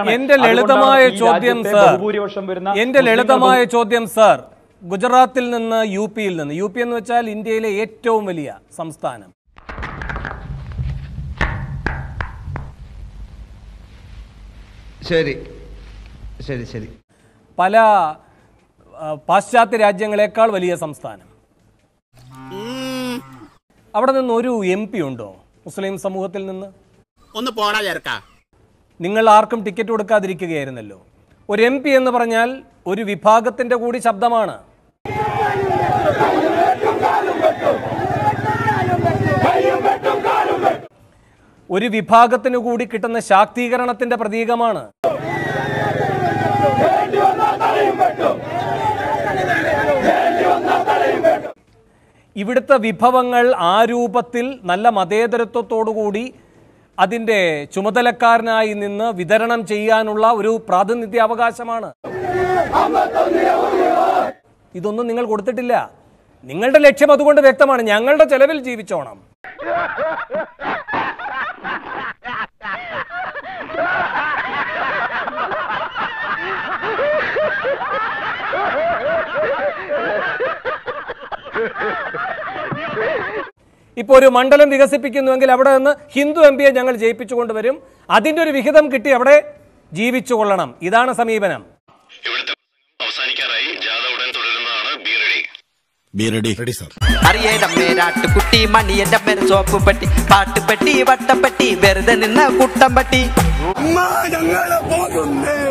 എന്റെ ലളിതമായ ചോദ്യം സർ. എന്റെ ലളിതമായ ചോദ്യം സർ. ഗുജറാത്തിൽ നിന്ന് യു പിയിൽ നിന്ന്. യു പി എന്ന് വെച്ചാൽ ഇന്ത്യയിലെ ഏറ്റവും വലിയ സംസ്ഥാനം. ശരി. ശരി ശരി. പല പാശ്ചാത്യ രാജ്യങ്ങളെക്കാൾ വലിയ സംസ്ഥാനം. അവിടെ നിന്ന് ഒരു എം പി ഉണ്ടോ? മുസ്ലിം സമൂഹത്തിൽ നിന്ന്? ഒന്ന് പോടാ ചേർക്ക. നിങ്ങൾ ആർക്കും ടിക്കറ്റ് കൊടുക്കാതിരിക്കുകയായിരുന്നല്ലോ. ഒരു എം പി എന്ന് പറഞ്ഞാൽ ഒരു വിഭാഗത്തിന്റെ കൂടി ശബ്ദമാണ്. ഒരു വിഭാഗത്തിനു കൂടി കിട്ടുന്ന ശാക്തീകരണത്തിന്റെ പ്രതീകമാണ്. ഇവിടുത്തെ വിഭവങ്ങൾ ആ രൂപത്തിൽ നല്ല മതേതരത്വത്തോടുകൂടി അതിന്റെ ചുമതലക്കാരനായി നിന്ന് വിതരണം ചെയ്യാനുള്ള ഒരു പ്രാതിനിധ്യ അവകാശമാണ് ഇതൊന്നും നിങ്ങൾ കൊടുത്തിട്ടില്ല. നിങ്ങളുടെ ലക്ഷ്യം അതുകൊണ്ട് വ്യക്തമാണ്. ഞങ്ങളുടെ ചെലവിൽ ജീവിച്ചോണം. ഇപ്പൊ ഒരു മണ്ഡലം വികസിപ്പിക്കുന്നുവെങ്കിൽ അവിടെ നിന്ന് ഹിന്ദു എം പിയെ ഞങ്ങൾ ജയിപ്പിച്ചുകൊണ്ട് വരും അതിന്റെ ഒരു വിഹിതം കിട്ടി അവിടെ ജീവിച്ചു കൊള്ളണം. ഇതാണ് സമീപനം. ഇവിടുത്തെ അവസാനിക്കാറായി. ജാഥ ഉടൻ തുടരുന്നതാണ്. മണിയന്റെ പേര് സോപ്പ് പെട്ടി പാട്ടുപെട്ടി വട്ടപ്പെട്ടി വെറുതെ നിന്ന കുട്ടം പട്ടി ഞങ്ങളെ പോകുന്നേ.